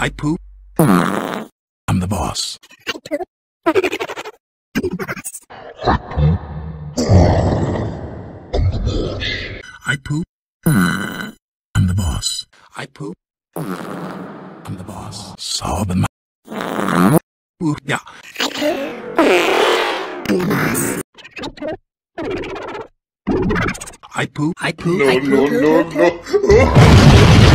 I poop. I'm the boss. I poop. I'm the boss. I poop. I'm the boss. So the ma- Ooh, yeah. I poop. I poop. No, no, no, no.